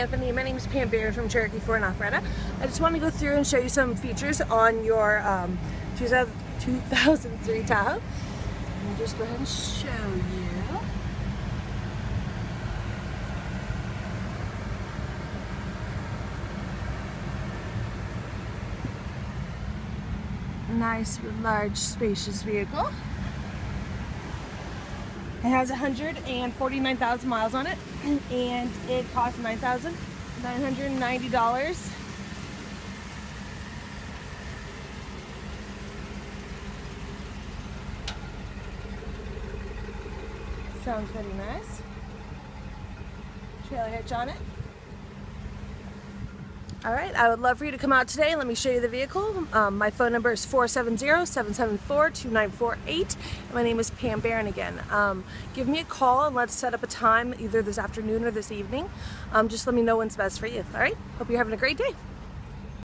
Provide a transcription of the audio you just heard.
Anthony, my name is Pam Barron from Cherokee Ford and Alpharetta. I just want to go through and show you some features on your um, 2003 Tahoe. I'll just go ahead and show you. Nice, large, spacious vehicle. It has 149,000 miles on it and it costs $9,990. Sounds pretty nice. Trailer hitch on it. All right, I would love for you to come out today. Let me show you the vehicle. Um, my phone number is 470-774-2948. My name is Pam Barron again. Um, give me a call and let's set up a time either this afternoon or this evening. Um, just let me know when's best for you. All right, hope you're having a great day.